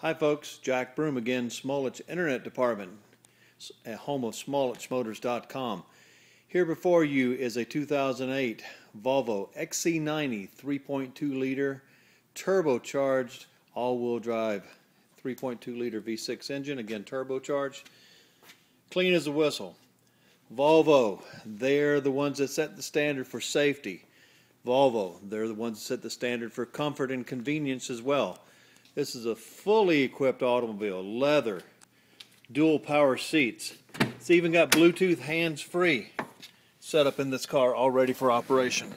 Hi, folks. Jack Broom again, Smolich Internet Department, at home of SmolichMotors.com. Here before you is a 2008 Volvo XC90 3.2 liter turbocharged all-wheel drive 3.2 liter V6 engine, again turbocharged, clean as a whistle. Volvo, they're the ones that set the standard for safety. Volvo, they're the ones that set the standard for comfort and convenience as well. This is a fully equipped automobile, leather, dual power seats. It's even got Bluetooth hands-free set up in this car all ready for operation.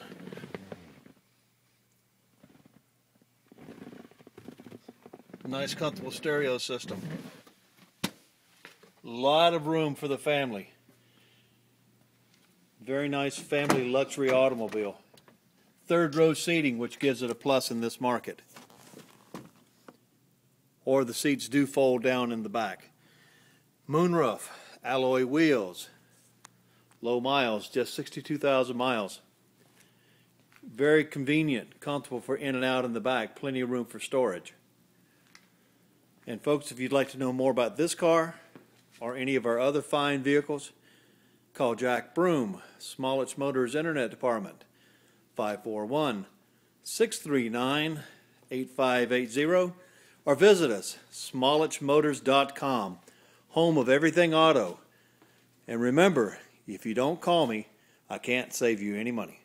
Nice comfortable stereo system. Lot of room for the family. Very nice family luxury automobile. Third row seating, which gives it a plus in this market. Or the seats do fold down in the back. Moonroof, alloy wheels, low miles, just 62,000 miles. Very convenient, comfortable for in and out in the back, plenty of room for storage. And folks, if you'd like to know more about this car or any of our other fine vehicles, call Jack Broom, Smolich Motors Internet Department, 541 639 8580, or visit us, smolichmotors.com, home of everything auto. And remember, if you don't call me, I can't save you any money.